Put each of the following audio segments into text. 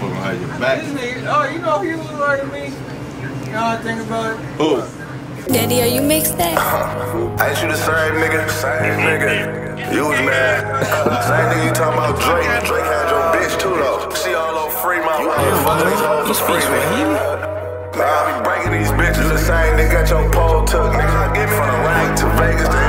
motherfucker behind your back. This nigga, oh, you know he was like me. You know what I think about it? Who? Daddy, are you mixed that? Ain't you the same nigga? Same nigga. You was mad. same nigga you talking about Drake. Drake had your bitch too though. She all on free, my motherfucker. These hoes for free, nigga. Nah, I be breaking these bitches the same nigga got your pole took, nigga. I get me from the rack to Vegas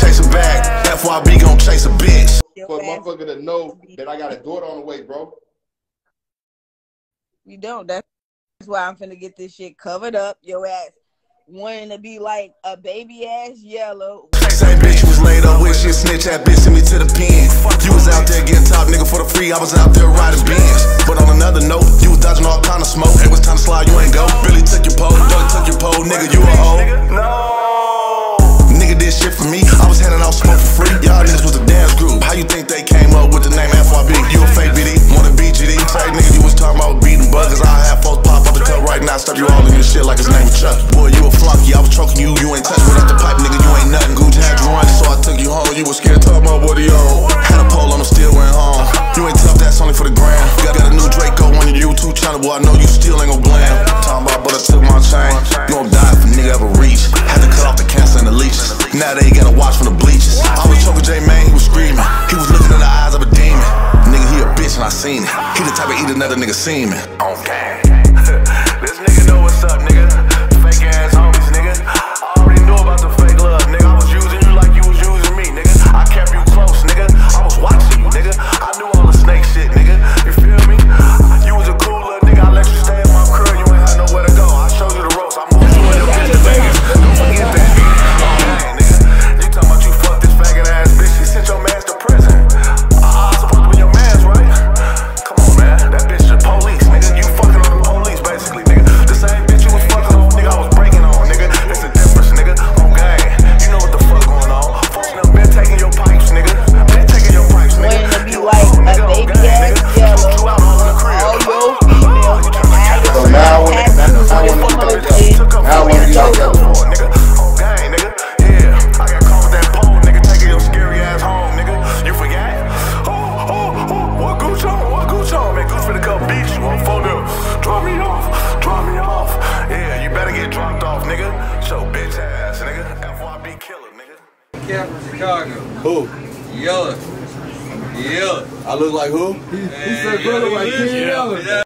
chase a bag. FYB gon' chase a bitch. For a motherfucker to know that I got a daughter on the way, bro. You don't. That's why I'm finna get this shit covered up. Your ass wanting to be like a baby ass Yella. Same bitch you was laid up with, she a snitch, that bitch sent me to the pen. You was out there getting top nigga for the free, I was out there riding Benz. But on another up with the name FYB? You a fake BD, wanna beat GD? Say nigga, you was talking about beating buggers. I have folks pop up and tell right now, stuff you all in your shit like his name was Chuck. Boy, you a flunky, I was choking you, you ain't touch me up the pipe, nigga, you ain't nothing. Gucci had you running, so I took you home. You was scared, talking about what he on. Had a pole on him, still went home. You ain't tough, that's only for the gram. Got, got a new Draco on your YouTube channel, boy, I know you still ain't gon' blam. Talking about, but I took my chain. You gon' die if a nigga ever reach. Had to cut off the cancer and the leeches. Now they gotta watch from the bleachers. Another nigga semen. On this Cat from Chicago. Who? Yella. Yella. I look like who? He said, brother, like King Yella.